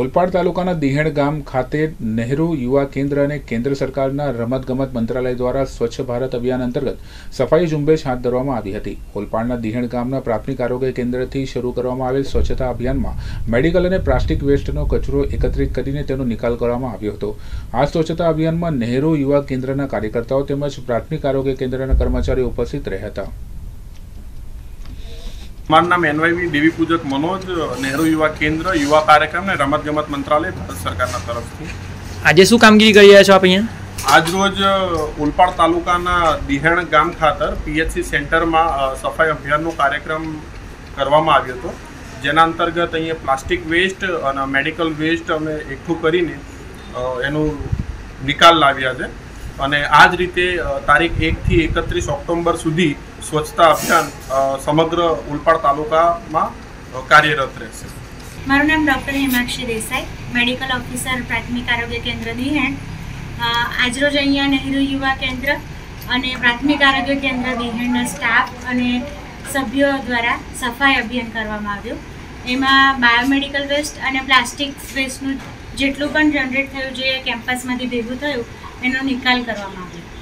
ઓલપાડ તાલુકાના દિહેણ ગામ ખાતે નહેરુ યુવા કેન્દ્ર અને કેન્દ્ર સરકારના રમતગમત મંત્રાલય દ્વારા સ્વચ્છ ભારત અભિયાન અંતર્ગત સફાઈ ઝુંબેશ હાથ ધરવામાં આવી હતી. ઓલપાડના દિહેણ ગામના પ્રાથમિક આરોગ્ય કેન્દ્રથી શરૂ કરવામાં આવેલ સ્વચ્છતા અભિયાનમાં મેડિકલ અને પ્લાસ્ટિક વેસ્ટનો કચરો એકત્રિત કરીને તેનો નિકાલ કરવામાં આવ્યો હતો. આ સ્વચ્છતા અભિયાનમાં નહેરુ યુવા કેન્દ્રના કાર્યકર્તાઓ તેમજ પ્રાથમિક આરોગ્ય કેન્દ્રના કર્મચારીઓ ઉપસ્થિત રહ્યા હતા. મારું નામ એનવાયવી દેવી પૂજક મનોજ નહેરુ યુવા કેન્દ્ર યુવા કાર્યક્રમ ને રમતગમત મંત્રાલય ભારત સરકારના તરફથી. આજે શું કામગીરી કરી રહ્યા છો આપ અહીંયા? આજરોજ ઉલપાડ તાલુકાના દિહેણ ગામ ખાતર પીએચસી સેન્ટરમાં સફાઈ અભિયાનનો કાર્યક્રમ કરવામાં આવ્યો હતો. જેના અંતર્ગત અહીંયા પ્લાસ્ટિક વેસ્ટ અને મેડિકલ વેસ્ટ અમે એકઠું કરીને એનું નિકાલ લાવ્યા છે. અને આ જ રીતે તારીખ એકથી એકત્રીસ ઓક્ટોબર સુધી સ્વચ્છતા અભિયાન સમગ્ર ઉલપાડ તાલુકામાં કાર્યરત રહેશે. મારું નામ doctor Himakshi Desai, medical officer, પ્રાથમિક આરોગ્ય કેન્દ્ર દિહેણ. આજરોજ અહીંયા નહેરુ યુવા કેન્દ્ર અને પ્રાથમિક આરોગ્ય કેન્દ્ર દિહેણના સ્ટાફ અને સભ્યો દ્વારા સફાઈ અભિયાન કરવામાં આવ્યું. એમાં બાયોમેડિકલ વેસ્ટ અને પ્લાસ્ટિક વેસ્ટનું જેટલું પણ જનરેટ થયું જે કેમ્પસમાંથી ભેગું થયું એનો નિકાલ કરવામાં આવ્યો.